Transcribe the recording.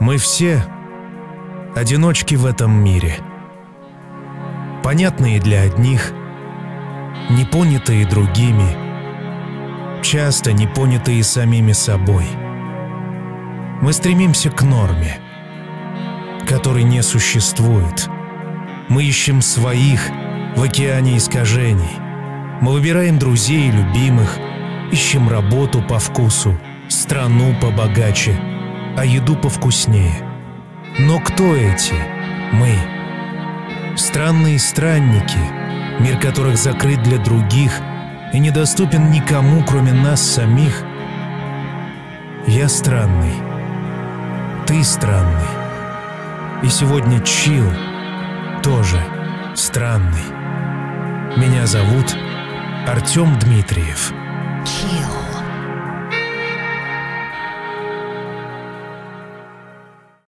Мы все одиночки в этом мире. Понятные для одних, непонятые другими, часто непонятые самими собой. Мы стремимся к норме, которой не существует. Мы ищем своих в океане искажений. Мы выбираем друзей и любимых, ищем работу по вкусу, страну побогаче, а еду повкуснее. Но кто эти мы? Странные странники, мир которых закрыт для других и недоступен никому, кроме нас самих. Я странный, ты странный. И сегодня Чил тоже странный. Меня зовут Артем Дмитриев. Chill.